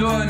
door